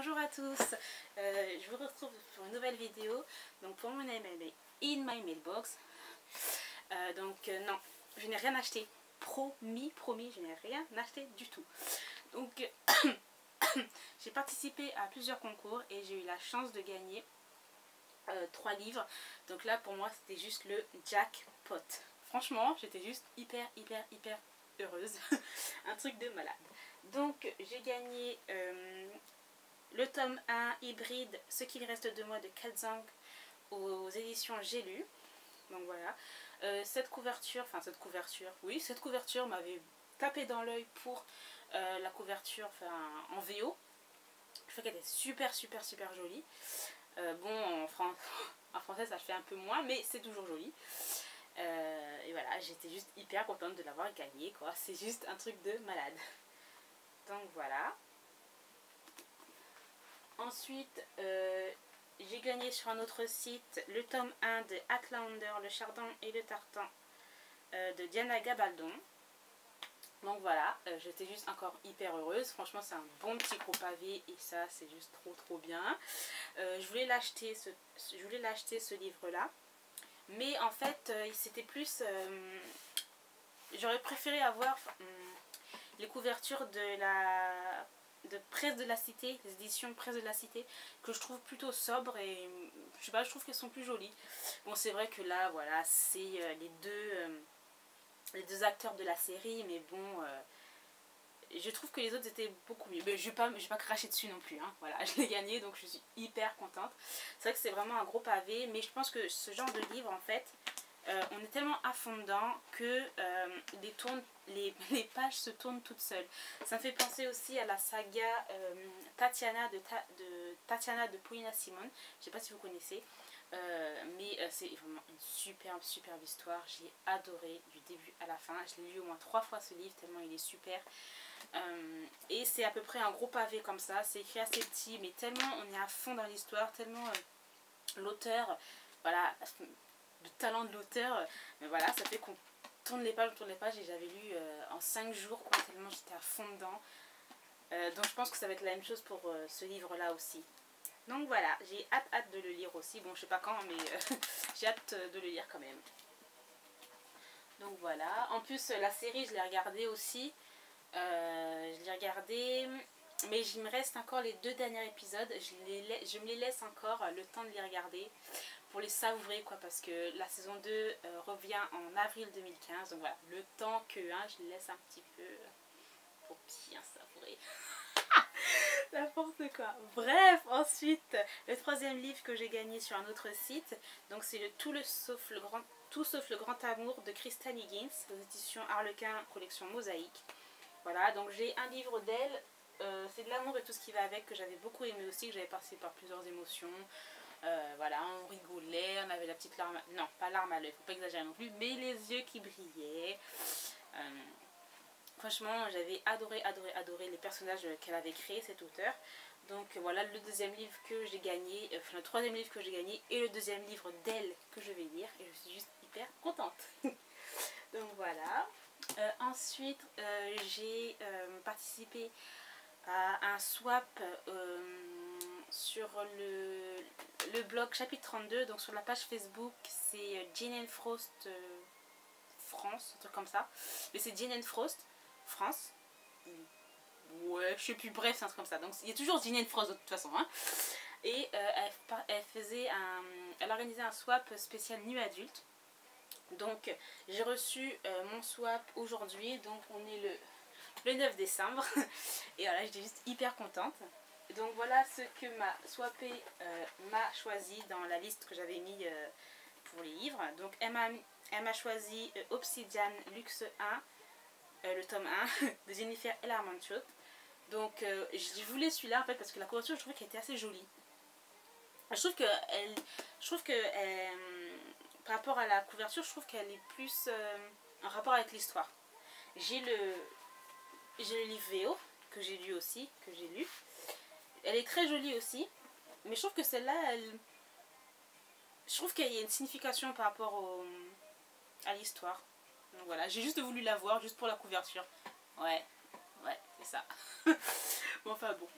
bonjour à tous, euh, je vous retrouve pour une nouvelle vidéo. Donc pour mon email, in my mailbox. Euh, donc euh, non, je n'ai rien acheté. Promis, promis, je n'ai rien acheté du tout. Donc j'ai participé à plusieurs concours et j'ai eu la chance de gagner trois livres. Donc là pour moi c'était juste le jackpot. Franchement j'étais juste hyper hyper hyper heureuse. Un truc de malade. Donc j'ai gagné tome 1 hybride Ce qu'il reste de moi de Kazang aux éditions J'ai lu. Donc voilà. Euh, cette couverture, enfin cette couverture, oui, cette couverture m'avait tapé dans l'œil pour euh, la couverture en VO. Je trouve qu'elle était super super super jolie. bon, en, en français ça fait un peu moins, mais c'est toujours joli. et voilà, j'étais juste hyper contente de l'avoir gagné, quoi. C'est juste un truc de malade. Donc voilà. Ensuite, euh, j'ai gagné sur un autre site le tome 1 de Atlander, le chardon et le tartan euh, de Diana Gabaldon. Donc voilà, euh, j'étais juste encore hyper heureuse. Franchement, c'est un bon petit gros pavé et ça, c'est juste trop trop bien. je voulais l'acheter je voulais l'acheter ce livre-là. Mais en fait, c'était plus... J'aurais préféré avoir les couvertures de la de Presse de la Cité, les éditions Presse de la Cité, que je trouve plutôt sobres et je sais pas, je trouve qu'elles sont plus jolies. Bon, c'est vrai que là, voilà, c'est euh, les deux euh, les deux acteurs de la série, mais bon, euh, je trouve que les autres étaient beaucoup mieux. Mais je vais pas, vais pas cracher dessus non plus, hein. voilà, je l'ai gagné, donc je suis hyper contente. C'est vrai que c'est vraiment un gros pavé, mais je pense que ce genre de livre, en fait, euh, on est tellement à fond dedans que euh, les, tourne, les, pages se tournent toutes seules. Ça me fait penser aussi à la saga euh, Tatiana de, de, Tatiana de Polina Simone. Je ne sais pas si vous connaissez. mais c'est vraiment une superbe, superbe histoire. J'ai adoré du début à la fin. Je l'ai lu au moins trois fois ce livre tellement il est super. et c'est à peu près un gros pavé comme ça. C'est écrit assez petit mais tellement on est à fond dans l'histoire, tellement l'auteur voilà, le talent de l'auteur. Mais voilà, ça fait qu'on tourne les pages, on tourne les pages et j'avais lu euh, en 5 jours, quoi, tellement j'étais à fond dedans. Euh, donc je pense que ça va être la même chose pour euh, ce livre-là aussi. Donc voilà, j'ai hâte, hâte de le lire aussi. Bon, je sais pas quand, mais j'ai hâte de le lire quand même. Donc voilà. En plus, la série, je l'ai regardée aussi. je l'ai regardée, mais il me reste encore les deux derniers épisodes. Je, les, je me les laisse encore le temps de les regarder pour les savourer quoi parce que la saison 2 euh, revient en avril 2015 donc voilà le temps que hein, je laisse un petit peu pour bien savourer. N'importe quoi. Bref ensuite le troisième livre que j'ai gagné sur un autre site donc c'est le tout le sauf le grand tout sauf le grand amour de Kristen Higgins aux éditions Harlequin collection mosaïque. Voilà donc j'ai un livre d'elle euh, c'est de l'amour et tout ce qui va avec que j'avais beaucoup aimé aussi que j'avais passé par plusieurs émotions euh, voilà, on rigolait, on avait la petite larme, non, pas larme à l'œil, faut pas exagérer non plus, mais les yeux qui brillaient. Euh, franchement, j'avais adoré, adoré, adoré les personnages qu'elle avait créés, cet auteur. Donc voilà le deuxième livre que j'ai gagné, enfin le troisième livre que j'ai gagné et le deuxième livre d'elle que je vais lire. Et je suis juste hyper contente. Donc voilà. Euh, ensuite, j'ai participé à un swap sur le, le blog chapitre 32, donc sur la page Facebook, c'est euh, Jean Frost euh, France, un truc comme ça. Mais c'est Jean Frost France. Ouais, je sais plus, bref, c'est un truc comme ça. Donc il y a toujours Jean Frost de toute façon. Hein. Et euh, elle, faisait un, elle organisait un swap spécial nu adulte. Donc j'ai reçu mon swap aujourd'hui, donc on est le, le 9 décembre. Et voilà, j'étais juste hyper contente. Donc voilà ce que ma swappé euh, m'a choisi dans la liste que j'avais mis euh, pour les livres. Donc elle m'a choisi euh, Obsidian Luxe 1, le tome 1 de Jennifer Ellermanchot. Donc je voulais celui-là en fait parce que la couverture je trouvais qu'elle était assez jolie. Je trouve que elle, je trouve que par rapport à la couverture, je trouve qu'elle est plus en rapport avec l'histoire. J'ai le, le livre VO que j'ai lu aussi, que j'ai lu. Elle est très jolie aussi. Mais je trouve que celle-là, elle... Je trouve qu'il y a une signification par rapport au... à l'histoire. Donc voilà, j'ai juste voulu la voir, juste pour la couverture. Ouais, ouais, c'est ça. bon, enfin bon.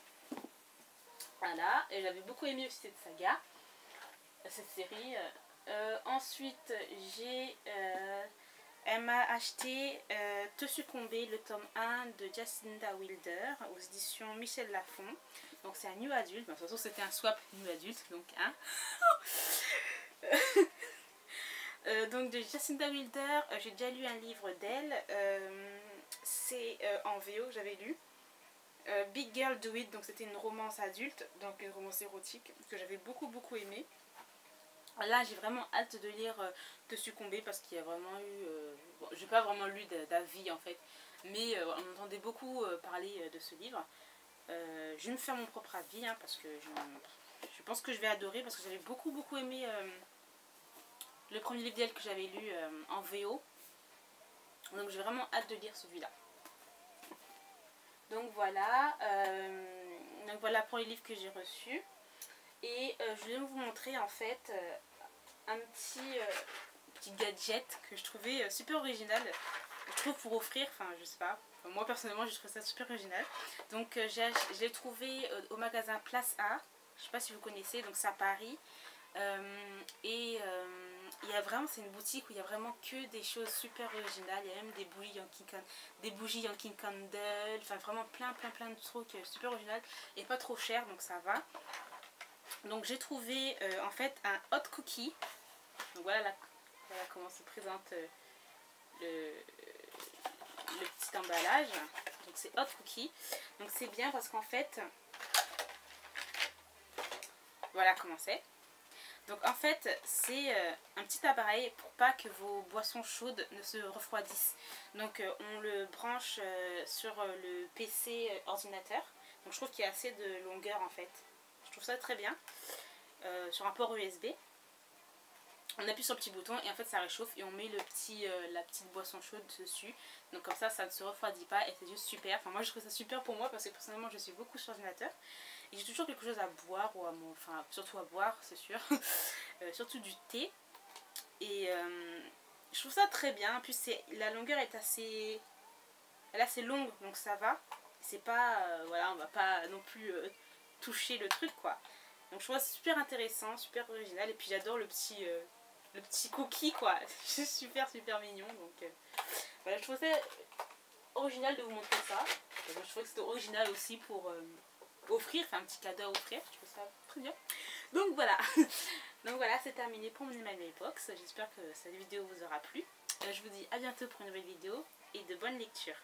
Voilà, et j'avais beaucoup aimé aussi cette saga, cette série. ensuite, j'ai... elle m'a acheté Te succomber, le tome 1 de Jacinda Wilder, aux éditions Michel Lafon. Donc c'est un new adulte, de toute façon c'était un swap new adulte, donc hein. Euh, donc de Jacinda Wilder, euh, j'ai déjà lu un livre d'elle, euh, c'est en VO que j'avais lu. Big Girl Do It, donc c'était une romance adulte, donc une romance érotique que j'avais beaucoup beaucoup aimé. Là j'ai vraiment hâte de lire De succomber parce qu'il y a vraiment eu, bon, j'ai pas vraiment lu d'avis en fait, mais on entendait beaucoup parler de ce livre. je vais me faire mon propre avis hein, parce que je, je, pense que je vais adorer parce que j'avais beaucoup beaucoup aimé le premier livre d'elle que j'avais lu euh, en VO. Donc j'ai vraiment hâte de lire celui-là. Donc voilà, euh, donc voilà pour les livres que j'ai reçus. Et euh, je vais vous montrer en fait un petit, petit gadget que je trouvais super original. Je trouve pour offrir, enfin je sais pas, moi personnellement je trouve ça super original. Donc je l'ai trouvé au magasin Place A, je sais pas si vous connaissez, donc c'est à Paris. et il y a vraiment, c'est une boutique où il y a vraiment que des choses super originales. Il y a même des bougies Yankee, des bougies Yankee Candle, enfin vraiment plein plein plein de trucs euh, super original et pas trop cher donc ça va. Donc j'ai trouvé euh, en fait un hot cookie. Voilà, comment se présente euh, le, petit emballage. Donc c'est hot cookie. Donc c'est bien parce qu'en fait, voilà comment c'est. Donc en fait c'est euh, un petit appareil pour pas que vos boissons chaudes ne se refroidissent. Donc on le branche sur le PC ordinateur. Donc je trouve qu'il y a assez de longueur en fait. Je trouve ça très bien. sur un port USB. On appuie sur le petit bouton et en fait ça réchauffe et on met le petit, la petite boisson chaude dessus. Donc comme ça ça ne se refroidit pas et c'est juste super. Enfin moi je trouve ça super pour moi parce que personnellement je suis beaucoup sur ordinateur j'ai toujours quelque chose à boire, ou à enfin surtout à boire, c'est sûr. Euh, surtout du thé. Et euh, je trouve ça très bien. Puis la longueur est assez, elle est assez longue, donc ça va. C'est pas, euh, voilà, on va pas non plus toucher le truc, quoi. Donc je trouve ça super intéressant, super original. Et puis j'adore le petit, le petit cookie, quoi. C'est super, super mignon. Donc voilà, je trouve ça original de vous montrer ça. je trouve que c'était original aussi pour offrir, enfin un petit cadeau à offrir, je trouve ça très bien. Donc voilà, donc voilà, c'est terminé pour mon email box. J'espère que cette vidéo vous aura plu. Euh, je vous dis à bientôt pour une nouvelle vidéo et de bonnes lectures.